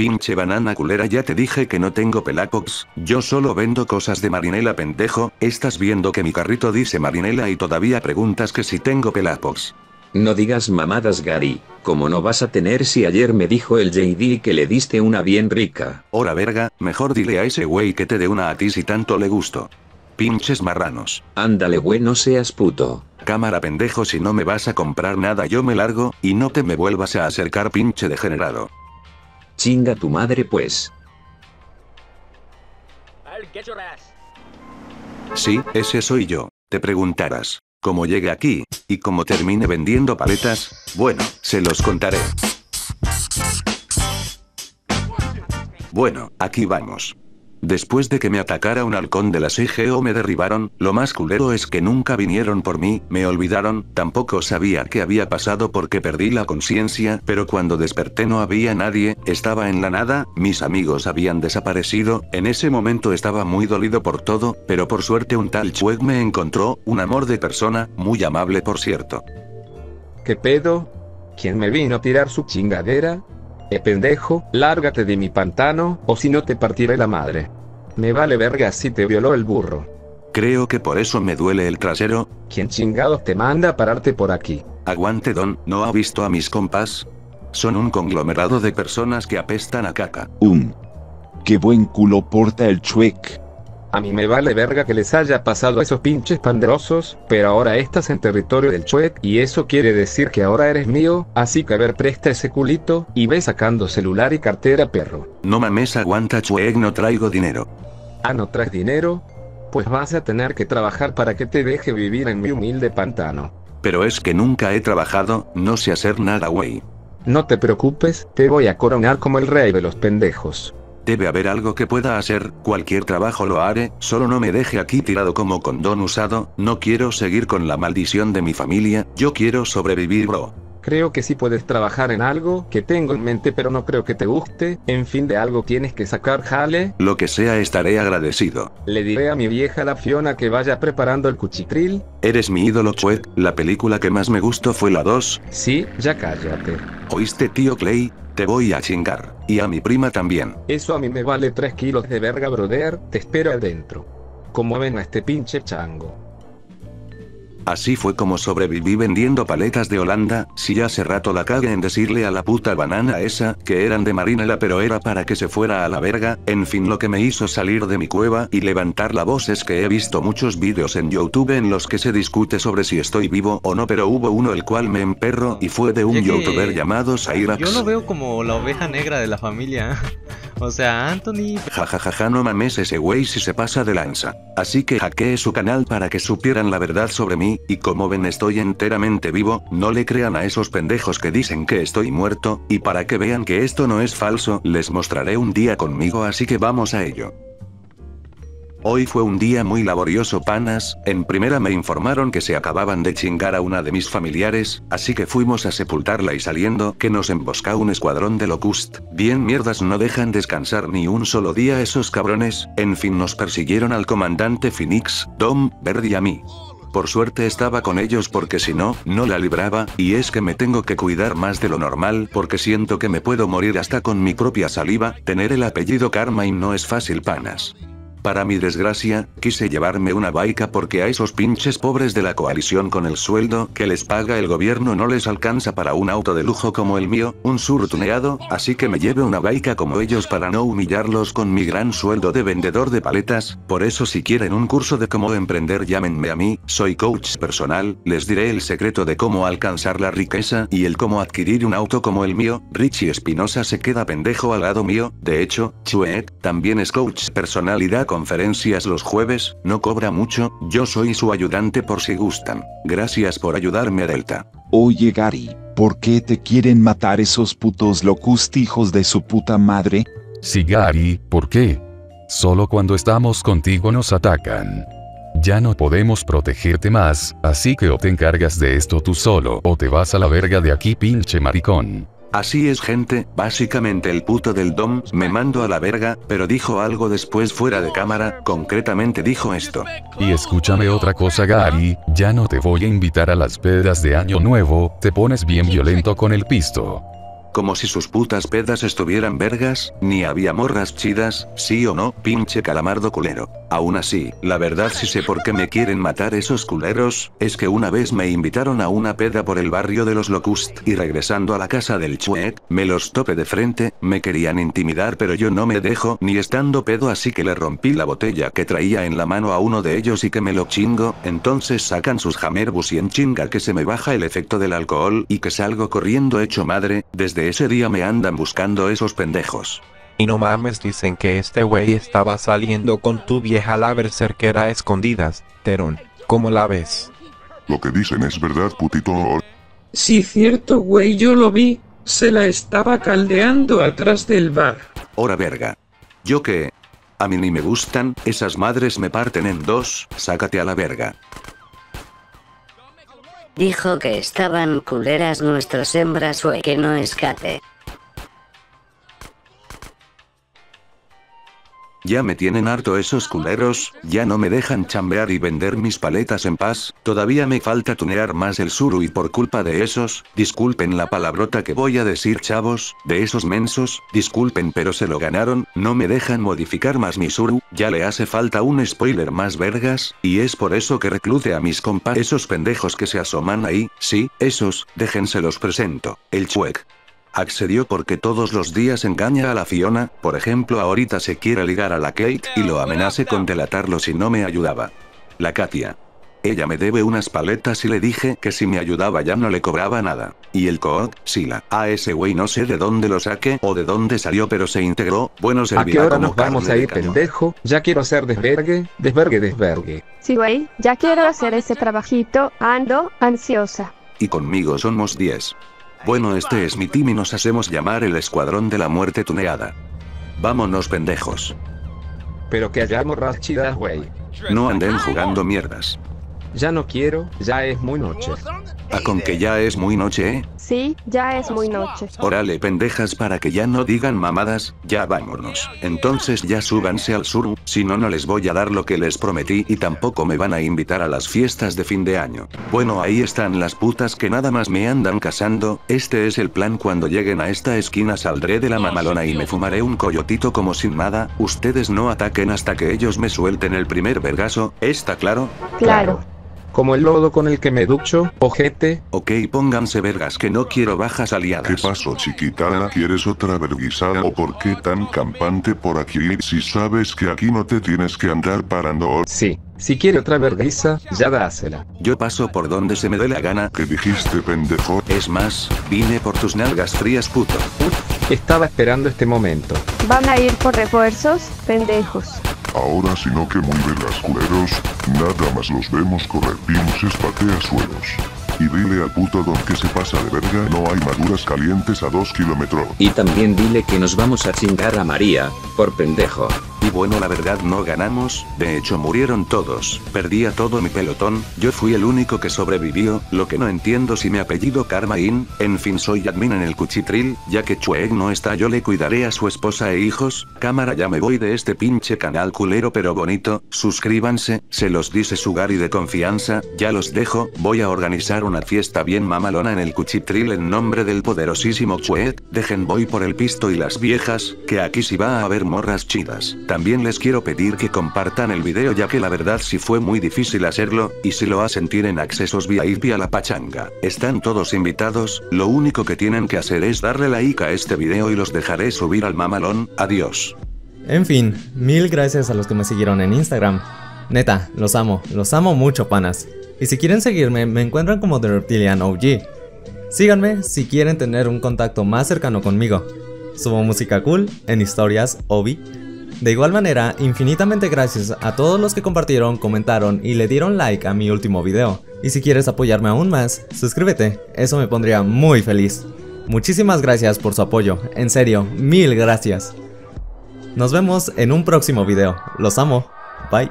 Pinche banana culera ya te dije que no tengo pelapox, yo solo vendo cosas de marinela pendejo, estás viendo que mi carrito dice marinela y todavía preguntas que si tengo pelapox. No digas mamadas Gary, como no vas a tener si ayer me dijo el JD que le diste una bien rica. Ora verga, mejor dile a ese güey que te dé una a ti si tanto le gusto. Pinches marranos. Ándale güey no seas puto. Cámara pendejo si no me vas a comprar nada yo me largo, y no te me vuelvas a acercar pinche degenerado. Chinga tu madre pues. Sí, ese soy yo. Te preguntarás, ¿cómo llegué aquí? ¿Y cómo termine vendiendo paletas? Bueno, se los contaré. Bueno, aquí vamos. Después de que me atacara un halcón de la CGO me derribaron, lo más culero es que nunca vinieron por mí, me olvidaron, tampoco sabía qué había pasado porque perdí la conciencia, pero cuando desperté no había nadie, estaba en la nada, mis amigos habían desaparecido, en ese momento estaba muy dolido por todo, pero por suerte un tal Chueg me encontró, un amor de persona, muy amable por cierto. ¿Qué pedo? ¿Quién me vino a tirar su chingadera? Eh pendejo, lárgate de mi pantano, o si no te partiré la madre. Me vale verga si te violó el burro. Creo que por eso me duele el trasero. ¿Quién chingados te manda a pararte por aquí? Aguante don, ¿no ha visto a mis compas? Son un conglomerado de personas que apestan a caca. Um. Qué buen culo porta el chuec. A mí me vale verga que les haya pasado a esos pinches pandrosos, pero ahora estás en territorio del chuec y eso quiere decir que ahora eres mío, así que a ver presta ese culito, y ve sacando celular y cartera perro. No mames aguanta Chueg no traigo dinero. Ah, ¿no traes dinero? Pues vas a tener que trabajar para que te deje vivir en mi humilde pantano. Pero es que nunca he trabajado, no sé hacer nada güey. No te preocupes, te voy a coronar como el rey de los pendejos. Debe haber algo que pueda hacer, cualquier trabajo lo haré, solo no me deje aquí tirado como condón usado, no quiero seguir con la maldición de mi familia, yo quiero sobrevivir bro. Creo que sí puedes trabajar en algo que tengo en mente pero no creo que te guste, en fin de algo tienes que sacar jale. Lo que sea estaré agradecido. Le diré a mi vieja la Fiona que vaya preparando el cuchitril. Eres mi ídolo Chuek, la película que más me gustó fue la 2. Sí, ya cállate. ¿Oíste tío Clay? Te voy a chingar. Y a mi prima también. Eso a mí me vale 3 kilos de verga brother, te espero adentro. Como ven a este pinche chango. Así fue como sobreviví vendiendo paletas de Holanda, si hace rato la cagué en decirle a la puta banana esa, que eran de marinela pero era para que se fuera a la verga, en fin lo que me hizo salir de mi cueva y levantar la voz es que he visto muchos vídeos en YouTube en los que se discute sobre si estoy vivo o no pero hubo uno el cual me emperro y fue de un Ya youtuber llamado Cyrax. Yo lo veo como la oveja negra de la familia. O sea, Anthony. Jajajaja no mames ese güey si se pasa de lanza. Así que hackeé su canal para que supieran la verdad sobre mí, y como ven estoy enteramente vivo, no le crean a esos pendejos que dicen que estoy muerto, y para que vean que esto no es falso, les mostraré un día conmigo así que vamos a ello. Hoy fue un día muy laborioso panas, en primera me informaron que se acababan de chingar a una de mis familiares, así que fuimos a sepultarla y saliendo que nos embosca un escuadrón de locust, bien mierdas no dejan descansar ni un solo día esos cabrones, en fin nos persiguieron al comandante Phoenix, Dom, Verde y a mí. Por suerte estaba con ellos porque si no, no la libraba, y es que me tengo que cuidar más de lo normal porque siento que me puedo morir hasta con mi propia saliva, tener el apellido Carmine no es fácil panas. Para mi desgracia, quise llevarme una baica porque a esos pinches pobres de la coalición con el sueldo que les paga el gobierno no les alcanza para un auto de lujo como el mío, un sur tuneado, así que me lleve una baica como ellos para no humillarlos con mi gran sueldo de vendedor de paletas, por eso si quieren un curso de cómo emprender llámenme a mí, soy coach personal, les diré el secreto de cómo alcanzar la riqueza y el cómo adquirir un auto como el mío, Richie Espinosa se queda pendejo al lado mío, de hecho, Chuet, también es coach personal y da conferencias los jueves, no cobra mucho, yo soy su ayudante por si gustan. Gracias por ayudarme Delta. Oye Gary, ¿por qué te quieren matar esos putos locust hijos de su puta madre? Sí, Gary, ¿por qué? Solo cuando estamos contigo nos atacan. Ya no podemos protegerte más, así que o te encargas de esto tú solo o te vas a la verga de aquí pinche maricón. Así es gente, básicamente el puto del Dom me mando a la verga, pero dijo algo después fuera de cámara, concretamente dijo esto. Y escúchame otra cosa Gary, ya no te voy a invitar a las pedas de año nuevo, te pones bien violento con el pisto. Como si sus putas pedas estuvieran vergas, ni había morras chidas, sí o no, pinche calamardo culero. Aún así, la verdad sí sé por qué me quieren matar esos culeros, es que una vez me invitaron a una peda por el barrio de los Locust, y regresando a la casa del Chuek, me los tope de frente, me querían intimidar pero yo no me dejo ni estando pedo así que le rompí la botella que traía en la mano a uno de ellos y que me lo chingo, entonces sacan sus jamerbus y en chinga que se me baja el efecto del alcohol y que salgo corriendo hecho madre, desde ese día me andan buscando esos pendejos. Y no mames, dicen que este güey estaba saliendo con tu vieja la berserkera a escondidas. Terón, ¿cómo la ves? Lo que dicen es verdad, putito. Sí, cierto, güey, yo lo vi. Se la estaba caldeando atrás del bar. Hora verga. Yo que... A mí ni me gustan, esas madres me parten en dos, sácate a la verga. Dijo que estaban culeras nuestros hembras o que no escape. Ya me tienen harto esos culeros, ya no me dejan chambear y vender mis paletas en paz, todavía me falta tunear más el suru y por culpa de esos, disculpen la palabrota que voy a decir chavos, de esos mensos, disculpen pero se lo ganaron, no me dejan modificar más mi suru, ya le hace falta un spoiler más vergas, y es por eso que reclute a mis compas esos pendejos que se asoman ahí, sí, esos, déjense presento, el chuec. Accedió porque todos los días engaña a la Fiona, por ejemplo ahorita se quiere ligar a la Kate y lo amenace con delatarlo si no me ayudaba. La Katia. Ella me debe unas paletas y le dije que si me ayudaba ya no le cobraba nada. Y el Cook, Sila. A ese güey no sé de dónde lo saqué o de dónde salió pero se integró, bueno ¿A qué hora nos vamos a ir pendejo? Ya quiero hacer desvergue, desvergue, desvergue. Sí güey, ya quiero hacer ese trabajito, ando ansiosa. Y conmigo somos 10. Bueno este es mi team y nos hacemos llamar el Escuadrón de la Muerte Tuneada. Vámonos pendejos. Pero que hayamos chidas, güey. No anden jugando mierdas. Ya no quiero, ya es muy noche. ¿A con que ya es muy noche, eh? Sí, ya es muy noche. Órale pendejas para que ya no digan mamadas, ya vámonos. Entonces ya súbanse al sur, si no no les voy a dar lo que les prometí y tampoco me van a invitar a las fiestas de fin de año. Bueno ahí están las putas que nada más me andan casando, este es el plan cuando lleguen a esta esquina saldré de la mamalona y me fumaré un coyotito como sin nada, ustedes no ataquen hasta que ellos me suelten el primer vergazo, ¿está claro? Claro. Como el lodo con el que me ducho, ojete. Ok, pónganse vergas que no quiero bajas aliadas. ¿Qué pasó, chiquita? ¿Quieres otra verguisa o por qué tan campante por aquí? Si sabes que aquí no te tienes que andar parando. Sí, si quiere otra verguisa, ya dásela. Yo paso por donde se me dé la gana. ¿Qué dijiste, pendejo? Es más, vine por tus nalgas frías, puto. estaba esperando este momento. Van a ir por refuerzos, pendejos. Ahora sino que muy vergas culeros, nada más los vemos correr pinches suelos. Y dile al puto don que se pasa de verga no hay maduras calientes a dos kilómetros. Y también dile que nos vamos a chingar a María, por pendejo. Y bueno la verdad no ganamos, de hecho murieron todos, perdí a todo mi pelotón, yo fui el único que sobrevivió, lo que no entiendo si mi apellido Karmain, en fin soy admin en el cuchitril, ya que Chueg no está yo le cuidaré a su esposa e hijos, cámara ya me voy de este pinche canal culero pero bonito, suscríbanse, se los dice su Gary de confianza, ya los dejo, voy a organizar una fiesta bien mamalona en el cuchitril en nombre del poderosísimo Chueg, dejen voy por el pisto y las viejas, que aquí sí va a haber morras chidas. También les quiero pedir que compartan el video ya que la verdad sí fue muy difícil hacerlo, y si lo hacen tienen accesos VIP a la pachanga. Están todos invitados, lo único que tienen que hacer es darle like a este video y los dejaré subir al mamalón, adiós. En fin, mil gracias a los que me siguieron en Instagram. Neta, los amo, los amo mucho panas. Y si quieren seguirme, me encuentran como The Reptilian OG. Síganme si quieren tener un contacto más cercano conmigo. Subo música cool en historias, Obi, de igual manera, infinitamente gracias a todos los que compartieron, comentaron y le dieron like a mi último video. Y si quieres apoyarme aún más, suscríbete, eso me pondría muy feliz. Muchísimas gracias por su apoyo, en serio, mil gracias. Nos vemos en un próximo video, los amo, bye.